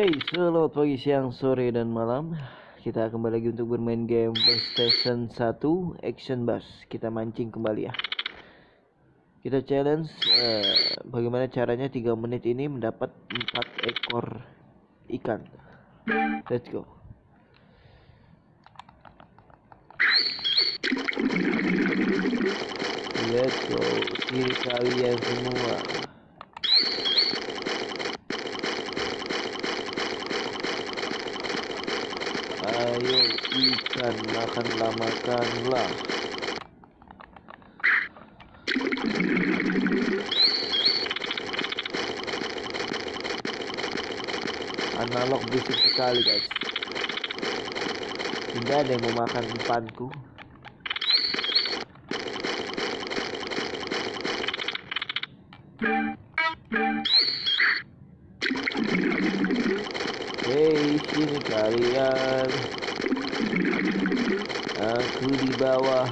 Oke, selamat pagi, siang, sore, dan malam. Kita kembali lagi untuk bermain game PlayStation 1 Action Bus. Kita mancing kembali ya. Kita challenge eh, bagaimana caranya 3 menit ini mendapat 4 ekor ikan. Let's go. Let's go. Ini kalian semua. Ayo ikan makanlah makanlah. Analog berisik sekali guys. Tidak ada yang mau makan umpanku. Hei sini kalian Aku di bawah.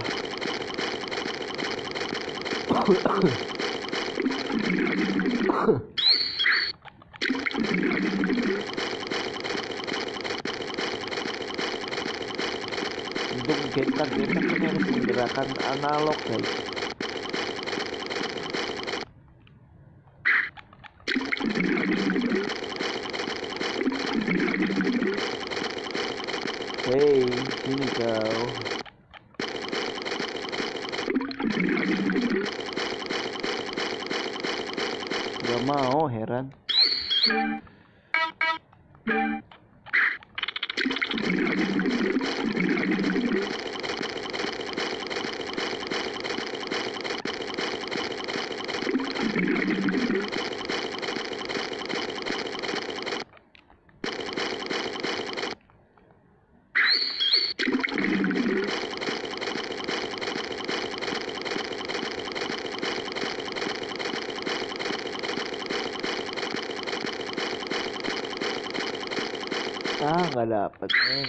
Untuk gentak-gentak ini harus menggerakkan analog guys Here we go. Ah, nggak dapet nih.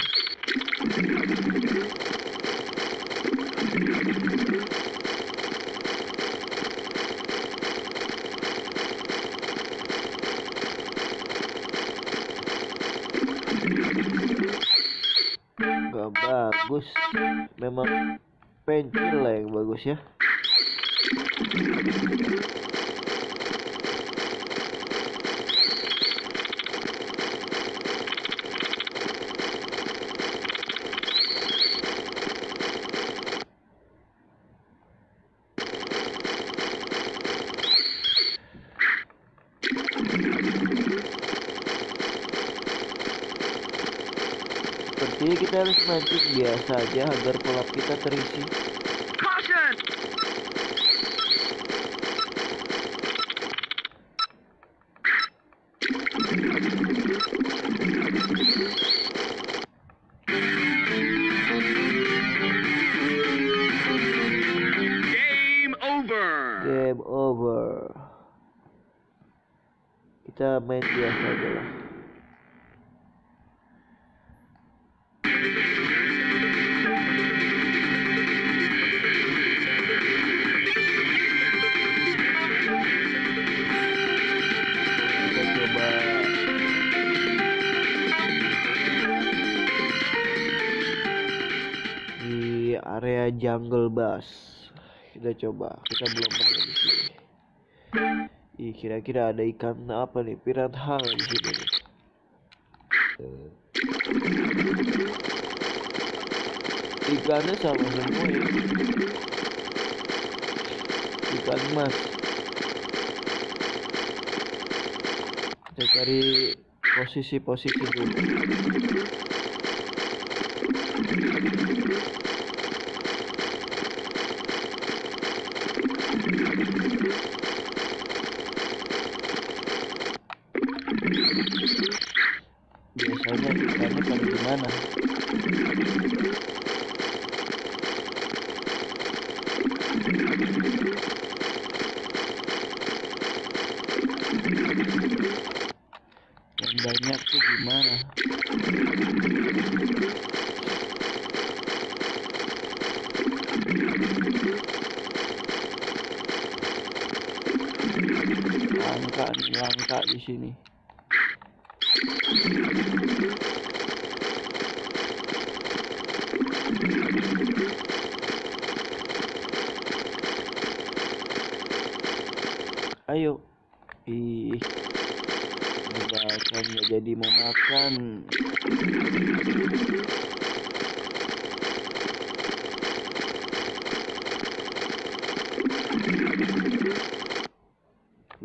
Gak bagus. Memang pencil lah yang bagus ya. Kita harus mancing biasa aja agar kolab kita terisi. Caution! Game over! Game over. Kita main biasa aja lah. Area jungle bus. Kita coba. Kita belum pernah di sini. Ih, kira-kira ada ikan apa nih? Piranha di sini nih. Ikannya sama semua ya. Ikan mas. Kita cari posisi-posisi dulu. Biasanya ikannya pada di mana? Yang banyak tuh di mana? Langka langka di sini. Ayo. Ih. Jebakan nggak jadi mau makan.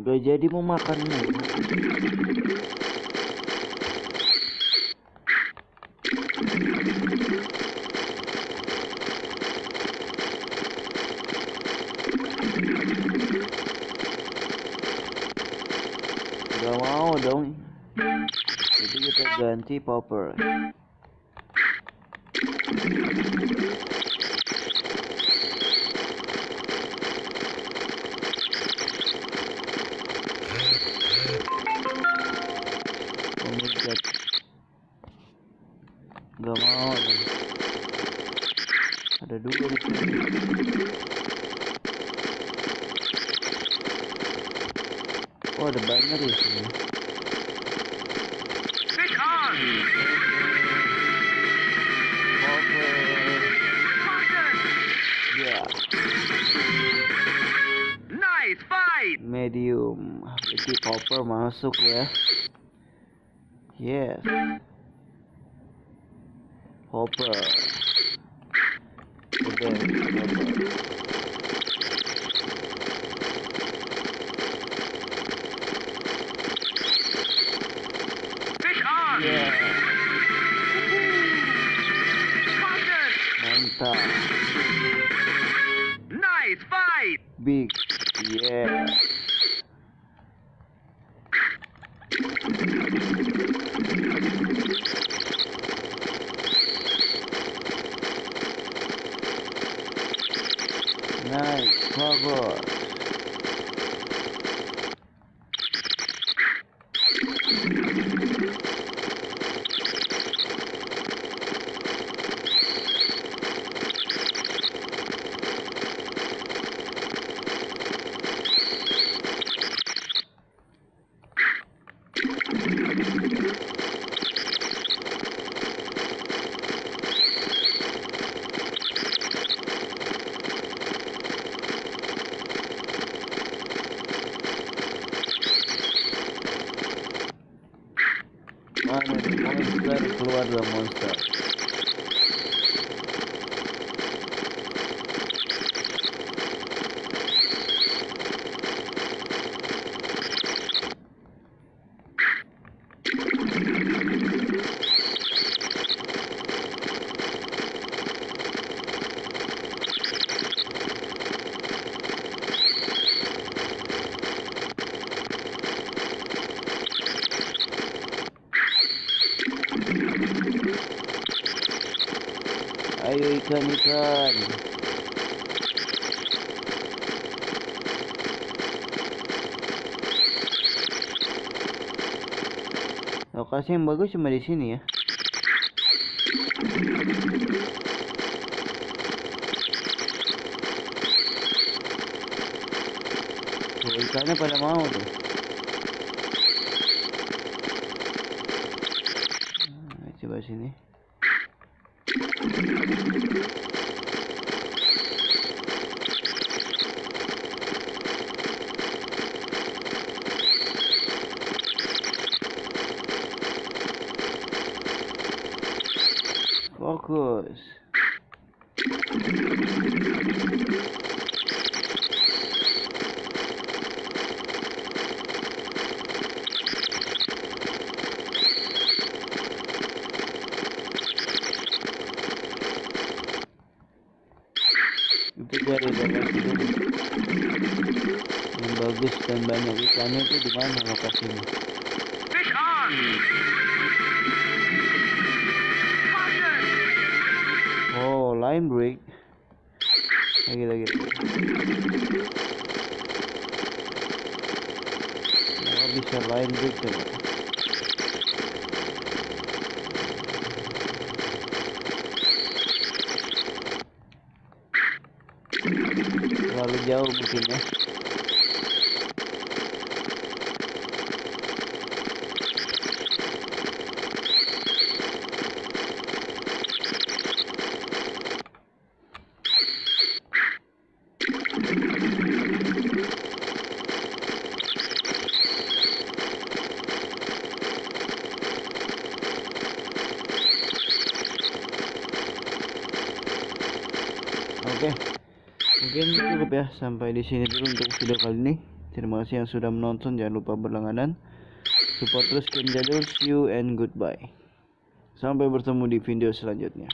Gak jadi mau makan mulu. Gak mau dong. Jadi ganti popper. Gak mau dong. Ada dua di sini. Oh ada banyak di sini. medium. Pretty copper masuk ya. Yes. Copper. udah hopper big yeah Ramonza. Ayo ikan ikan. Lokasi yang bagus cuma di sini ya. Tuh ikannya pada mau tuh Nah, coba sini fokus itu cari lokasi dulu yang bagus dan banyak ikannya itu di mana lokasinya? Fish on! Line break. Lagi lagi lagi oh, bisa line break coba? Terlalu jauh mungkin ya oke. Mungkin cukup ya sampai di sini dulu untuk video kali ini. Terima kasih yang sudah menonton. Jangan lupa berlangganan. Support terus game jadul. See you and goodbye. Sampai bertemu di video selanjutnya.